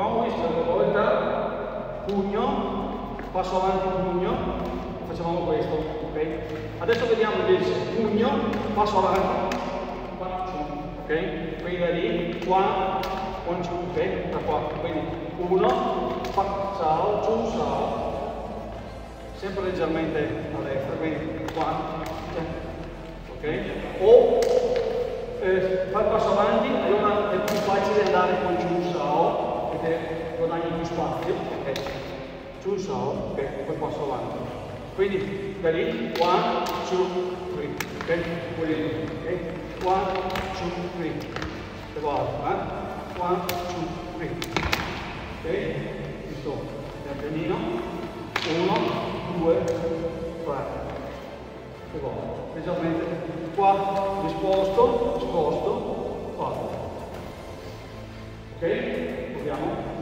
seconda volta, pugno, passo avanti pugno, facciamo questo, ok? Adesso vediamo invece pugno, passo avanti, qua, ok? Quindi da lì, qua, one, two, ok? Da qua, quindi uno, fa, ciao, giù, ciao, sempre leggermente a destra, quindi qua, ok? O eh, fai il passo avanti, allora è più facile andare con giù sao, perché guadagni più spazio, ok? Giù sao, ok, poi passo avanti. Quindi da lì, one, two, three, ok? Quelli, ok? One, two, three. E guarda, eh? One, two, three. Ok? Questo pian pianino. Uno, due, tre che volta, leggermente qua, mi sposto, sposto, qua. Ok? Siamo